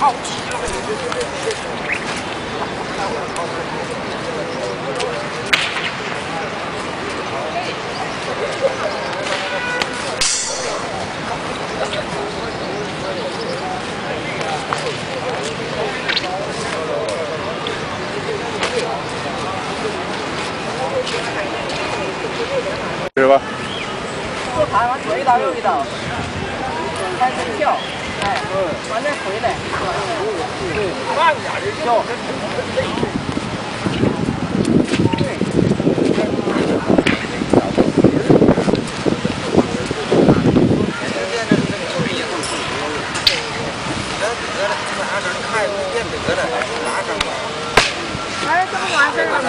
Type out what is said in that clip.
好。是吧？坐盘完左一刀右一刀，开始跳，哎，完再回来，对，慢点儿跳。哎，这不完事儿了吗？